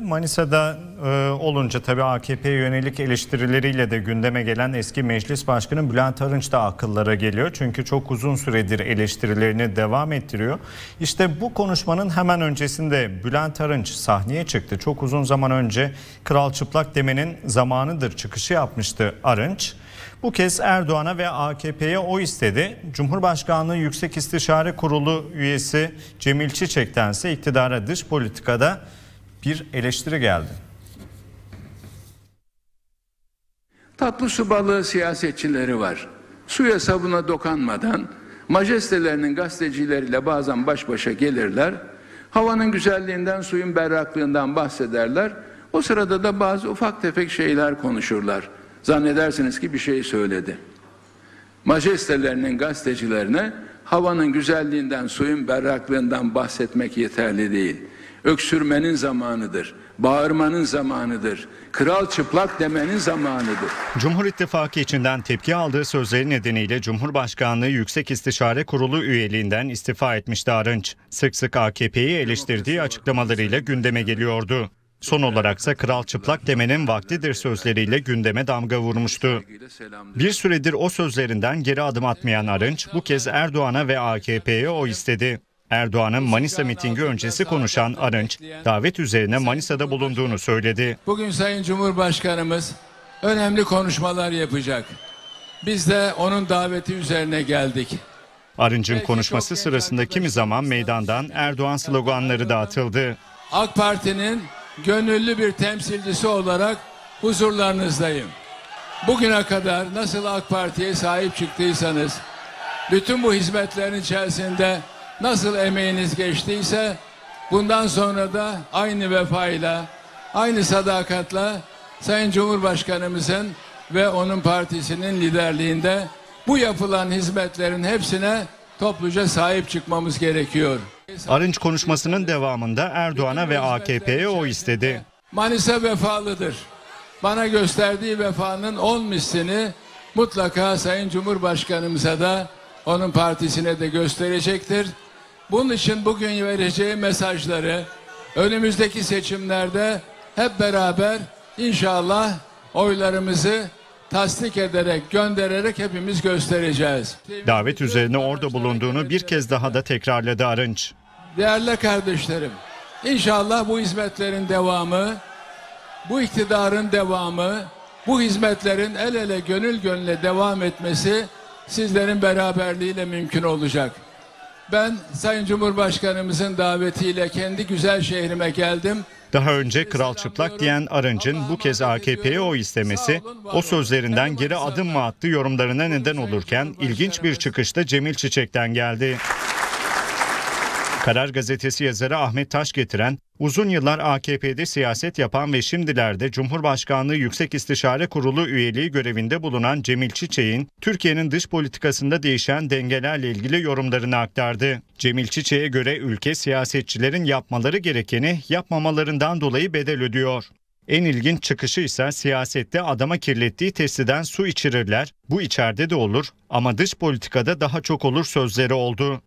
Manisa'da e, olunca tabii AKP'ye yönelik eleştirileriyle de gündeme gelen eski meclis başkanı Bülent Arınç da akıllara geliyor. Çünkü çok uzun süredir eleştirilerini devam ettiriyor. İşte bu konuşmanın hemen öncesinde Bülent Arınç sahneye çıktı. Çok uzun zaman önce kral çıplak demenin zamanıdır çıkışı yapmıştı Arınç. Bu kez Erdoğan'a ve AKP'ye o istedi. Cumhurbaşkanlığı Yüksek İstişare Kurulu üyesi Cemil Çiçek'tense iktidara dış politikada bir eleştiri geldi. Tatlı su balığı siyasetçileri var. Suya sabuna dokanmadan majestelerinin gazetecileriyle bazen baş başa gelirler. Havanın güzelliğinden, suyun berraklığından bahsederler. O sırada da bazı ufak tefek şeyler konuşurlar. Zannedersiniz ki bir şey söyledi. Majestelerinin gazetecilerine havanın güzelliğinden, suyun berraklığından bahsetmek yeterli değil. Öksürmenin zamanıdır. Bağırmanın zamanıdır. Kral çıplak demenin zamanıdır. Cumhur İttifakı içinden tepki aldığı sözleri nedeniyle Cumhurbaşkanlığı Yüksek İstişare Kurulu üyeliğinden istifa etmişti Arınç. Sık sık AKP'yi eleştirdiği açıklamalarıyla gündeme geliyordu. Son olaraksa kral çıplak demenin vaktidir sözleriyle gündeme damga vurmuştu. Bir süredir o sözlerinden geri adım atmayan Arınç bu kez Erdoğan'a ve AKP'ye o istedi. Erdoğan'ın Manisa mitingi öncesi konuşan Arınç, davet üzerine Manisa'da bulunduğunu söyledi. Bugün Sayın Cumhurbaşkanımız önemli konuşmalar yapacak. Biz de onun daveti üzerine geldik. Arınç'ın konuşması sırasında kimi zaman meydandan Erdoğan sloganları dağıtıldı. AK Parti'nin gönüllü bir temsilcisi olarak huzurlarınızdayım. Bugüne kadar nasıl AK Parti'ye sahip çıktıysanız, bütün bu hizmetlerin içerisinde nasıl emeğiniz geçtiyse, bundan sonra da aynı vefayla, aynı sadakatla Sayın Cumhurbaşkanımızın ve onun partisinin liderliğinde bu yapılan hizmetlerin hepsine topluca sahip çıkmamız gerekiyor. Arınç konuşmasının devamında Erdoğan'a ve AKP'ye o istedi. Manisa vefalıdır. Bana gösterdiği vefanın on mislini mutlaka Sayın Cumhurbaşkanımıza da onun partisine de gösterecektir. Bunun için bugün vereceği mesajları önümüzdeki seçimlerde hep beraber inşallah oylarımızı tasdik ederek, göndererek hepimiz göstereceğiz. Davet üzerine orada bulunduğunu bir kez daha da tekrarladı Arınç. Değerli kardeşlerim, inşallah bu hizmetlerin devamı, bu iktidarın devamı, bu hizmetlerin el ele gönül gönüle devam etmesi sizlerin beraberliğiyle mümkün olacak. Ben Sayın Cumhurbaşkanımızın davetiyle kendi güzel şehrime geldim. Daha önce kral çıplak diyen Arınç'ın bu kez AKP'ye o istemesi, o sözlerinden geri adım mı attı yorumlarına neden olurken ilginç bir çıkışta Cemil Çiçek'ten geldi. Karar Gazetesi yazarı Ahmet Taş getiren, uzun yıllar AKP'de siyaset yapan ve şimdilerde Cumhurbaşkanlığı Yüksek İstişare Kurulu üyeliği görevinde bulunan Cemil Çiçek'in Türkiye'nin dış politikasında değişen dengelerle ilgili yorumlarını aktardı. Cemil Çiçek'e göre ülke siyasetçilerin yapmaları gerekeni yapmamalarından dolayı bedel ödüyor. En ilginç çıkışı ise siyasette adama kirlettiği testiden su içirirler, bu içeride de olur ama dış politikada daha çok olur sözleri oldu.